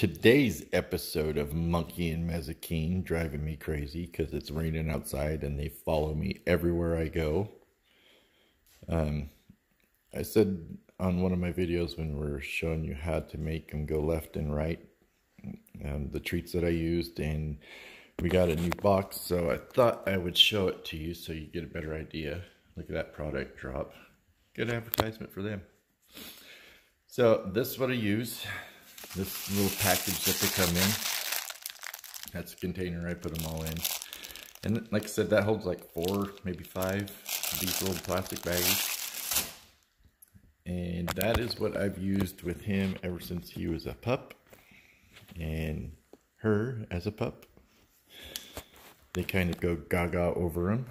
today's episode of Monkey and Mazikeen driving me crazy because it's raining outside and they follow me everywhere I go. Um, I said on one of my videos when we are showing you how to make them go left and right, um, the treats that I used, and we got a new box, so I thought I would show it to you so you get a better idea. Look at that product drop. Good advertisement for them. So this is what I use. This little package that they come in. That's a container I put them all in. And like I said, that holds like four, maybe five these little plastic bags. And that is what I've used with him ever since he was a pup. And her as a pup. They kind of go gaga over him.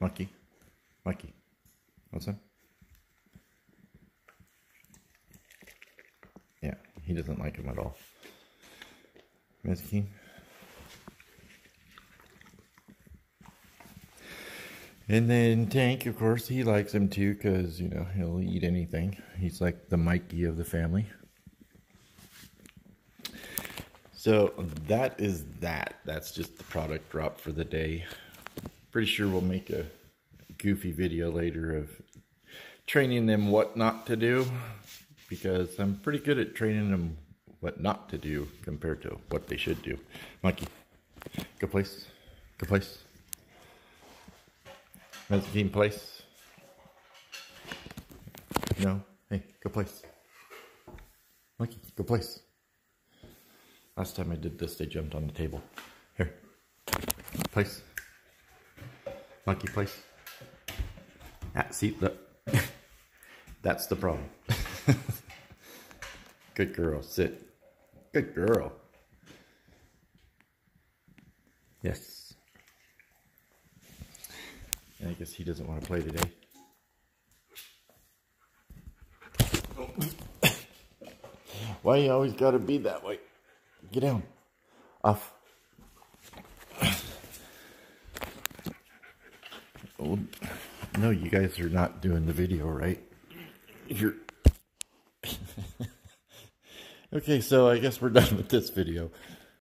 Monkey. Monkey. What's that? He doesn't like him at all. Mazikeen. And then Tank, of course, he likes him too because, you know, he'll eat anything. He's like the Mikey of the family. So that is that. That's just the product drop for the day. Pretty sure we'll make a goofy video later of training them what not to do because I'm pretty good at training them what not to do compared to what they should do. Monkey, good place, good place. Mazikeen place. No, hey, good place. Monkey, good place. Last time I did this, they jumped on the table. Here, place. Monkey place. Ah, see. That's the problem. Good girl, sit. Good girl. Yes. And I guess he doesn't want to play today. Why you always gotta be that way? Get down. Off. Oh, no, you guys are not doing the video, right? You're... okay, so I guess we're done with this video.